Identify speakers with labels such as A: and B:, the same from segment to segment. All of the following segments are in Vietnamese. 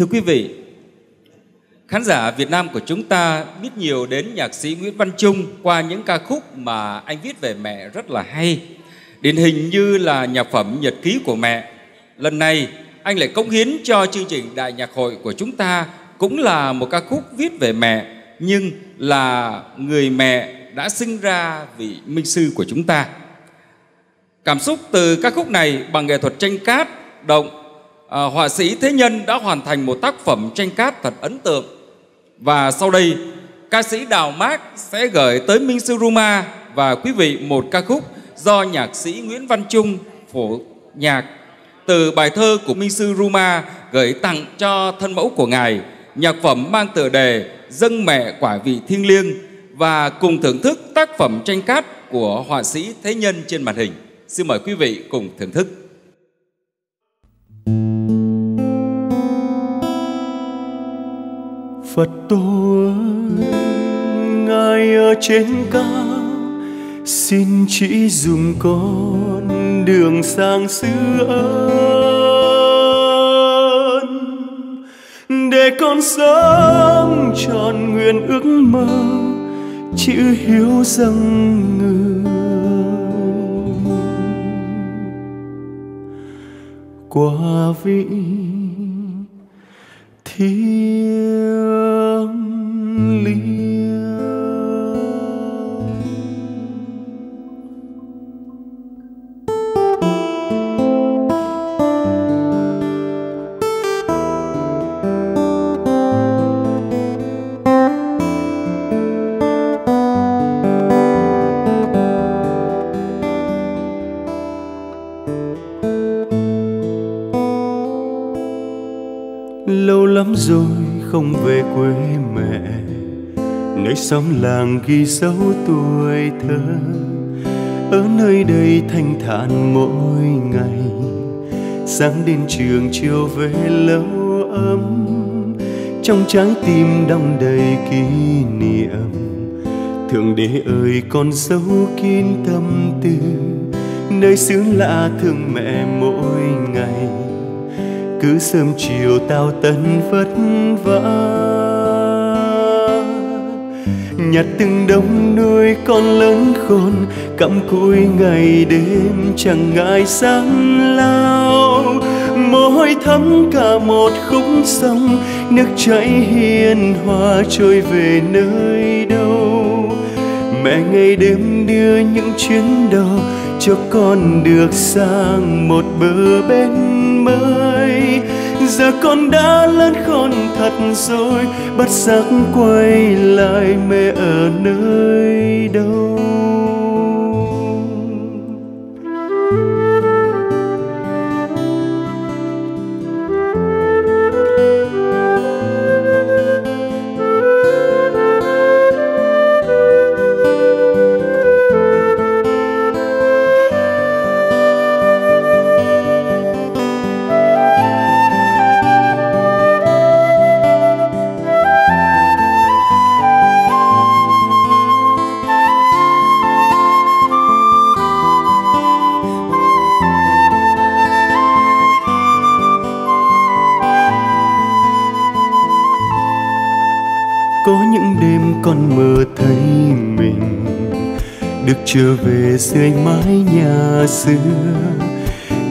A: Thưa quý vị, khán giả Việt Nam của chúng ta biết nhiều đến nhạc sĩ Nguyễn Văn Trung qua những ca khúc mà anh viết về mẹ rất là hay. Điển hình như là nhạc phẩm Nhật ký của mẹ. Lần này anh lại cống hiến cho chương trình Đại nhạc hội của chúng ta cũng là một ca khúc viết về mẹ nhưng là người mẹ đã sinh ra vị minh sư của chúng ta. Cảm xúc từ các khúc này bằng nghệ thuật tranh cát động à, họa sĩ Thế Nhân đã hoàn thành một tác phẩm tranh cát thật ấn tượng. Và sau đây, ca sĩ Đào Mác sẽ gửi tới Minh Sư Ruma và quý vị một ca khúc do nhạc sĩ Nguyễn Văn Trung phổ nhạc từ bài thơ của Minh Sư Ruma gửi tặng cho thân mẫu của Ngài. Nhạc phẩm mang tựa đề Dâng mẹ quả vị thiêng liêng và cùng thưởng thức tác phẩm tranh cát của họa sĩ Thế Nhân trên màn hình. Xin mời quý vị cùng thưởng thức.
B: Phật tôi Ngài ở trên cao. Xin chỉ dùng con đường sang xứ ơn, Để con sớm tròn nguyện ước mơ, Chữ hiếu dâng người Qua vị thiêng liêng lâu lắm rồi không về quê mẹ. Nơi xóm làng ghi dấu tuổi thơ. Ở nơi đây thanh thản mỗi ngày. Sáng đến trường chiều về lâu ấm. Trong trái tim đong đầy kỷ niệm. Thượng đế ơi, con dấu kín tâm tư. Nơi xứ lạ thương mẹ mỗi ngày cứ sớm chiều tao tấn vất vả. Nhặt từng đống nuôi con lớn khôn cặm cụi ngày đêm chẳng ngại sáng lao. Mồ hôi thấm cả một khúc sông, nước chảy hiền hòa trôi về nơi đâu. Mẹ ngày đêm đưa những chuyến đò cho con được sang một bờ bên mới giờ con đã lớn khôn thật rồi bất giác quay lại mẹ ở nơi đâu? Mơ thấy mình được trở về dưới mái nhà xưa,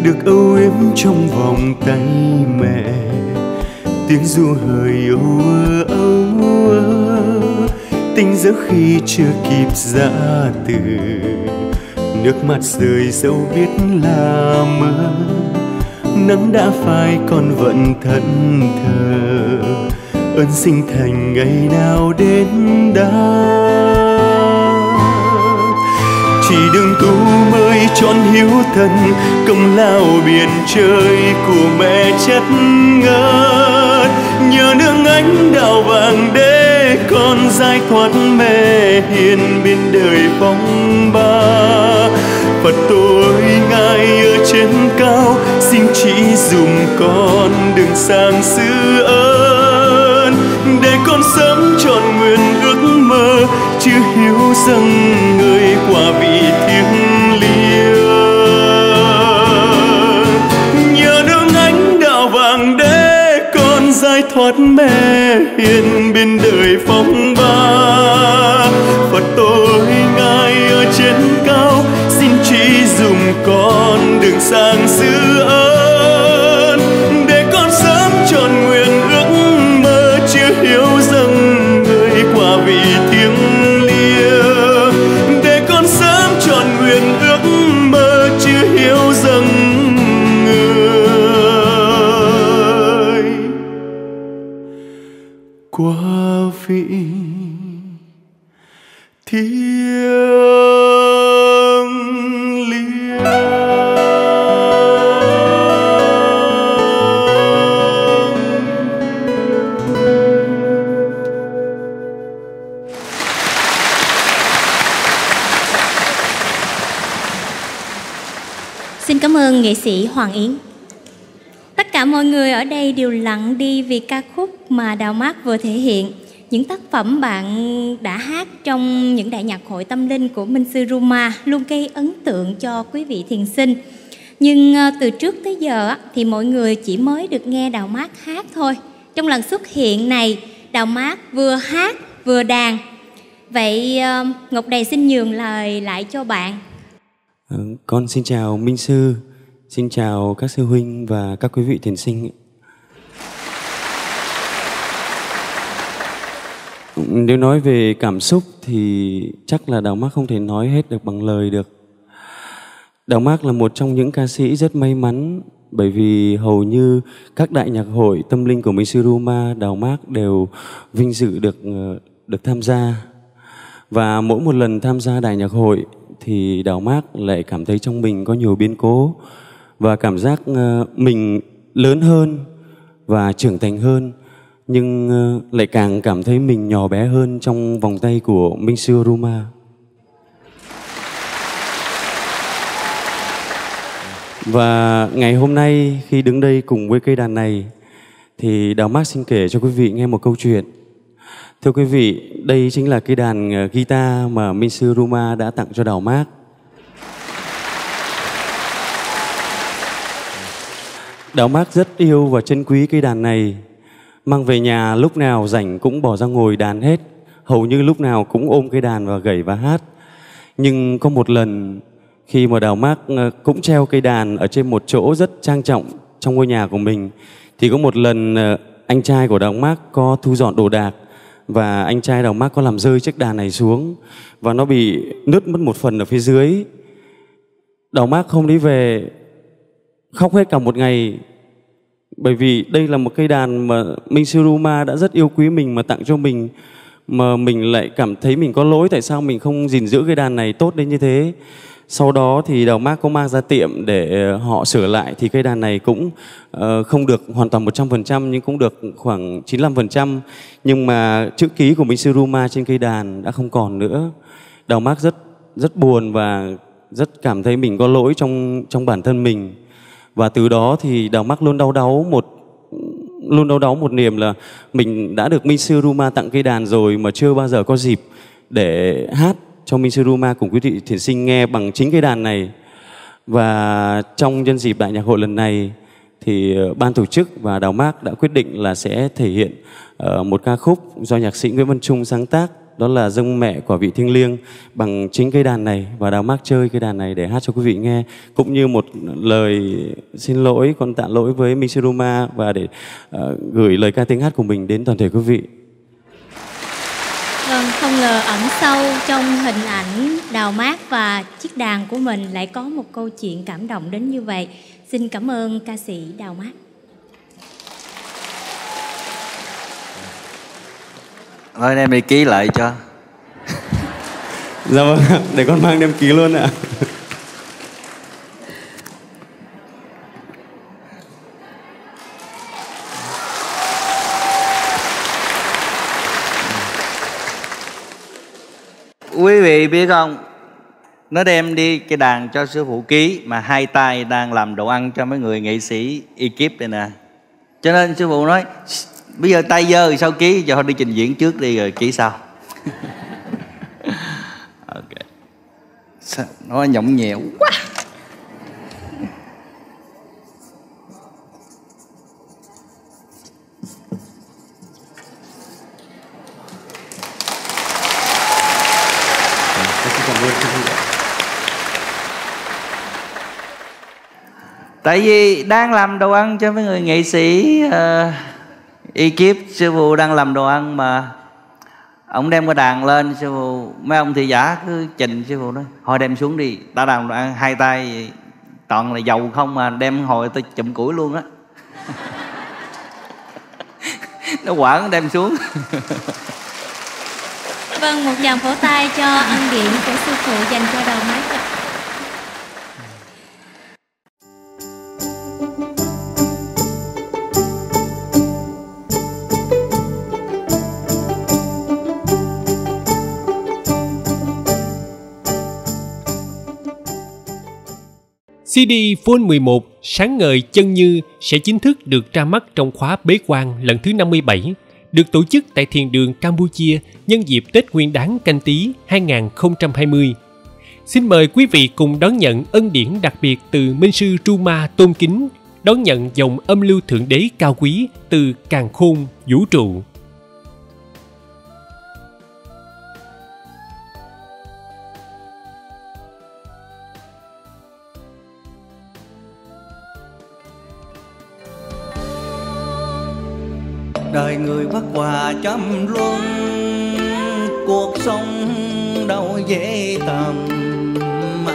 B: được âu yếm trong vòng tay mẹ. Tiếng ru hời âu âu tình giấc khi chưa kịp ra từ, nước mắt rơi dẫu biết là mơ. Nắng đã phai còn vẫn thẫn thờ ơn sinh thành ngày nào đến đã chỉ đừng tu mới trọn hiếu thân, công lao biển trời của mẹ chất ngất. Nhờ nương ánh đào vàng để con giải thoát mẹ hiền bên đời phong ba. Phật tôi ngài ở trên cao, xin chỉ dùng con đường sang xứ ơi con sớm trọn nguyện ước mơ chưa hiếu rằng người quả vị thiêng
C: Xin
D: cảm ơn nghệ sĩ Hoàng Yến. Tất cả mọi người ở đây đều lặng đi vì ca khúc mà Đào Mát vừa thể hiện. Những tác phẩm bạn đã hát trong những đại nhạc hội tâm linh của Minh Sư Ruma luôn gây ấn tượng cho quý vị thiền sinh. Nhưng ờ, từ trước tới giờ thì mọi người chỉ mới được nghe Đào Mát hát thôi. Trong lần xuất hiện này, Đào Mát vừa hát vừa đàn. Vậy ờ, Ngọc Đầy xin nhường lời lại cho bạn
C: Ờ, con xin chào Minh Sư, xin chào các sư huynh và các quý vị thiền sinh. Nếu nói về cảm xúc thì chắc là Đào Mác không thể nói hết được bằng lời được. Đào Mác là một trong những ca sĩ rất may mắn bởi vì hầu như các đại nhạc hội tâm linh của Minh Sư Ruma, Đào Mác đều vinh dự được ờ, được tham gia. Và mỗi một lần tham gia đại nhạc hội thì Đào Mác lại cảm thấy trong mình có nhiều biến cố và cảm giác ờ, mình lớn hơn và trưởng thành hơn, nhưng ờ, lại càng cảm thấy mình nhỏ bé hơn trong vòng tay của Minh Sư Ruma. Và ngày hôm nay khi đứng đây cùng với cây đàn này, thì Đào Mác xin kể cho quý vị nghe một câu chuyện. Thưa quý vị, đây chính là cây đàn ờ, guitar mà Minh Sư Ruma đã tặng cho Đào Mác. Đào Mác rất yêu và trân quý cây đàn này. Mang về nhà lúc nào rảnh cũng bỏ ra ngồi đàn hết. Hầu như lúc nào cũng ôm cây đàn và gảy và hát. Nhưng có một lần khi mà Đào Mác ờ, cũng treo cây đàn ở trên một chỗ rất trang trọng trong ngôi nhà của mình thì có một lần ờ, anh trai của Đào Mác có thu dọn đồ đạc và anh trai Đào Mác có làm rơi chiếc đàn này xuống và nó bị nứt mất một phần ở phía dưới. Đào Mác không đi về, khóc hết cả một ngày bởi vì đây là một cây đàn mà Minh Sư Ruma đã rất yêu quý mình, mà tặng cho mình, mà mình lại cảm thấy mình có lỗi tại sao mình không gìn giữ cây đàn này tốt đến như thế. Sau đó thì Đào Mác có mang ra tiệm để ờ, họ sửa lại thì cây đàn này cũng ờ, không được hoàn toàn 100% nhưng cũng được khoảng 95%. Nhưng mà chữ ký của Minh Sư Ruma trên cây đàn đã không còn nữa. Đào Mác rất rất buồn và rất cảm thấy mình có lỗi trong trong bản thân mình. Và từ đó thì Đào Mác luôn đau đáu một, luôn đau đáu một niềm là mình đã được Minh Sư Ruma tặng cây đàn rồi mà chưa bao giờ có dịp để hát cho Minh Sư Ruma cùng quý vị thiền sinh nghe bằng chính cây đàn này. Và trong nhân dịp đại nhạc hội lần này thì ờ, ban tổ chức và Đào Mác đã quyết định là sẽ thể hiện ờ, một ca khúc do nhạc sĩ Nguyễn Văn Trung sáng tác đó là Dâng Mẹ của vị thiêng liêng bằng chính cây đàn này và Đào Mác chơi cây đàn này để hát cho quý vị nghe cũng như một lời xin lỗi con tạ lỗi với Mishiruma và để uh, gửi lời ca tiếng hát của mình đến toàn thể quý vị.
D: Ngờ ẩn sâu trong hình ảnh đào mát và chiếc đàn của mình lại có một câu chuyện cảm động đến như vậy. Xin cảm ơn ca sĩ Đào Mát.
E: Thôi đem đi ký lại cho
C: Dạ vâng, để con mang đem ký luôn ạ.
E: Quý vị biết không? Nó đem đi cái đàn cho sư phụ ký Mà hai tay đang làm đồ ăn cho mấy người nghệ sĩ ekip đây nè. Cho nên sư phụ nói "Shh, Bây giờ tay dơ sao ký? Cho họ đi trình diễn trước đi rồi ký sau. Ok? Nó nhõng nhẽo quá tại vì đang làm đồ ăn cho mấy người nghệ sĩ uh, ekip sư phụ đang làm đồ ăn mà ông đem cái đàn lên sư phụ mấy ông thị giả cứ trình sư phụ nói hồi đem xuống đi ta làm đồ ăn hai tay toàn là dầu không mà đem hồi tôi chụm củi luôn á. Nó quản đem xuống.
D: Vâng một dàn phổ tay cho ân điện của sư phụ dành cho đầu máy
F: CD Phone 11 Sáng ngời chân như sẽ chính thức được ra mắt trong khóa bế quan lần thứ 57, được tổ chức tại Thiền đường Campuchia nhân dịp Tết Nguyên đán canh tí 2020. Xin mời quý vị cùng đón nhận ân điển đặc biệt từ Minh sư Truma Tôn Kính, đón nhận dòng âm lưu thượng đế cao quý từ càng khôn vũ trụ.
E: Đời người bất hòa trăm luân cuộc sống đâu dễ tầm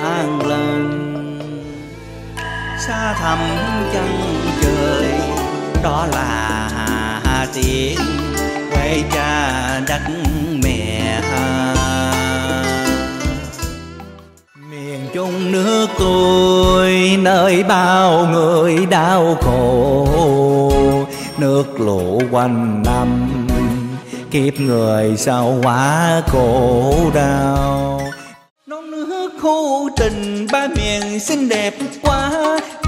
E: an lành. xa thẳm chân trời, đó là tiếng quê cha đất mẹ miền trung nước tôi, nơi bao người đau khổ nước lũ quanh năm, kiếp người sao quá khổ đau. Non nước khu tình ba miền xinh đẹp quá.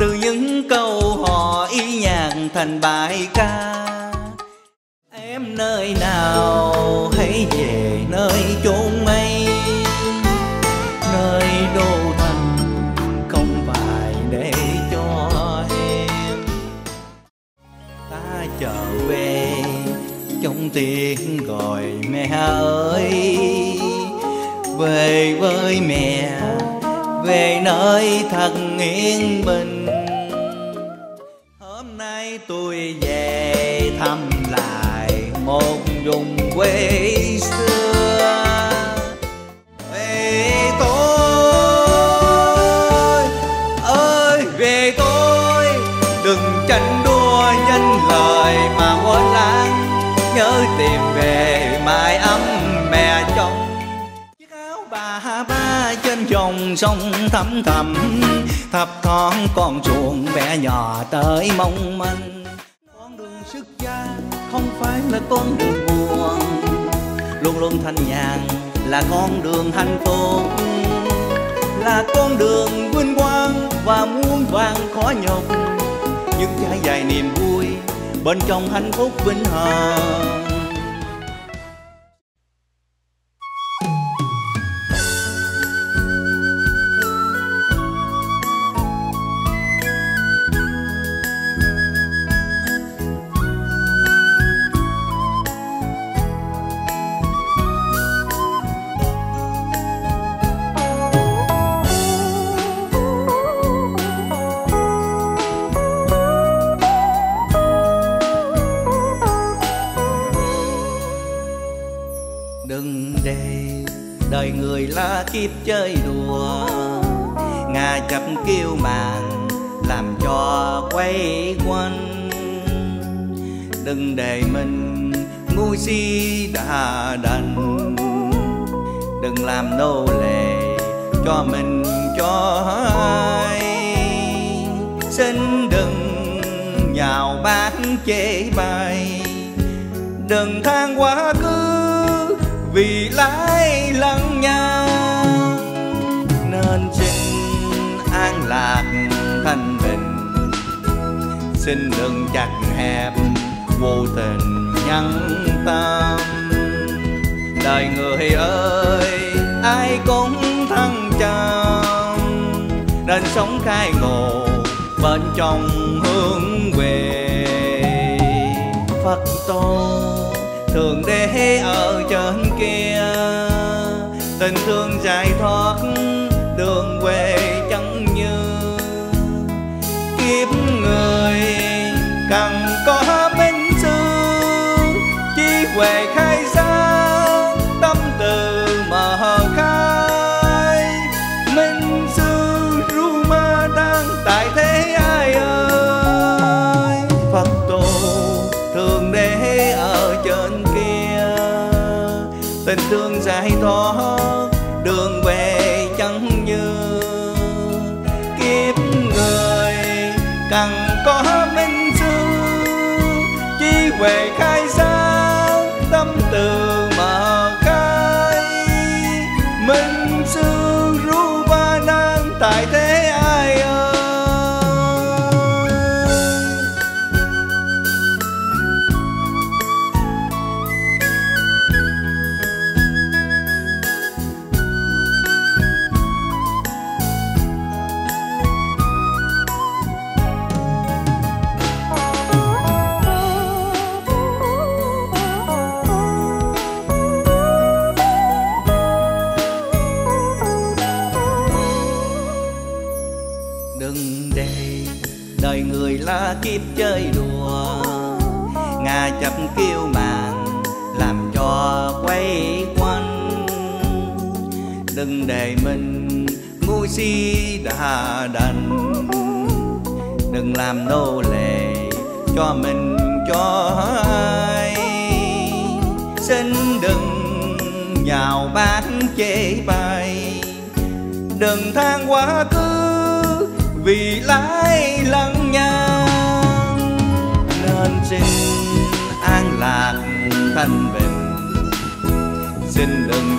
E: Từ những câu hò y nhạc thành bài ca. Em nơi nào hãy về nơi chốn ấy. Tiếng gọi mẹ ơi. Về với mẹ, về nơi thật yên bình. Hôm nay tôi về thăm lại một vùng quê. Ba trên dòng sông thăm thầm thập thoáng con chuồng bé nhỏ tới mong manh. Con đường sức gia không phải là con đường buồn, luôn luôn thanh nhàn là con đường hạnh phúc. Là con đường vinh quang và muôn vàng khó nhọc, những trải dài niềm vui bên trong hạnh phúc vinh hằng kiếp chơi đùa. Ngà chập kêu màng làm cho quay quanh. Đừng để mình ngu si đã đành. Đừng làm nô lệ cho mình cho ai. Xin đừng nhào bán chê bai. Đừng than quá cứ vì lái lăng nhau lạc thanh bình. Xin đừng chặt hẹp vô tình nhẫn tâm. Đời người ơi, ai cũng thăng trầm nên sống khai ngộ bên trong hướng về. Phật tôn thường đế ở trên kia. Tình thương giải thoát kiếp người cần có minh sư chi huệ nan tại đừng để đời người là kiếp chơi đùa. Ngà chập kêu màng làm cho quay quanh. Đừng để mình ngu si đà đành. Đừng làm nô lệ cho mình cho ai. Xin đừng nhào bán chê bai. Đừng than quá khứ vì lái lăng nhang. Nên xin an lạc thanh bình xin đừng